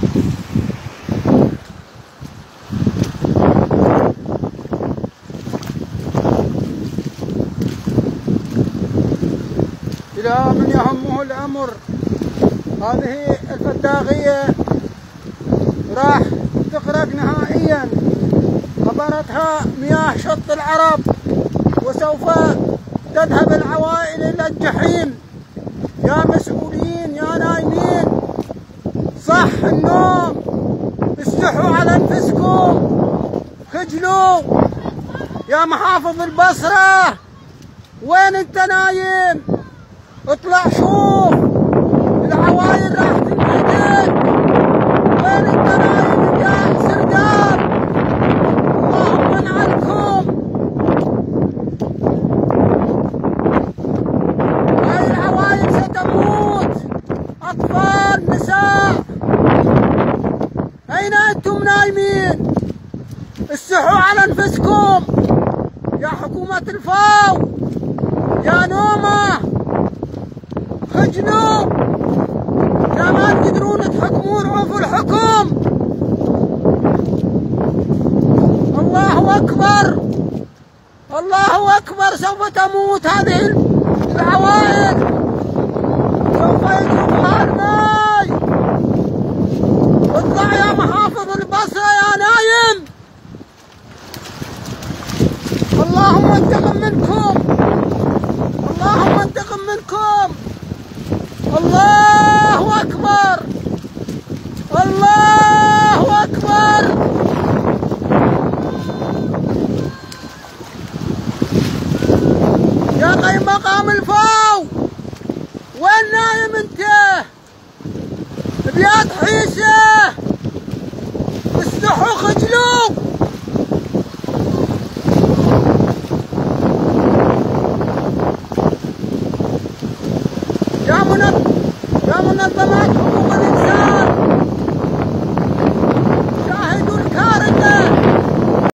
إلى من يهمه الأمر. هذه الفداغية راح تغرق نهائيا. عبرتها مياه شط العرب وسوف تذهب العوائل إلى الجحيم يا مسؤولين يا نايمين صح النوم استحوا على انفسكم. خجلوا. يا محافظ البصرة. وين انت نايم؟ اطلع شوف. العوائل راح تنقتل وين انت نايم يا سرداب اللهم انعلكم هاي العوائل ستموت اطفال نساء اين أنتم نايمين. استحوا على انفسكم. يا حكومة الفاو يا نومة. خجلوا يا ما تقدرون تحكمون عوفوا الحكم. الله أكبر. الله أكبر. سوف تموت هذه العوائل سوف يجرفها الماي اطلع يا محافظ البصره يا نايم. اللهم انتقم منكم. اللهم انتقم منكم. الله أكبر. الله أكبر. يا قيم مقام الفاو وين نايم أنت؟ بياض حيسه استحوا خجلوا. يا منظمات حقوق الإنسان.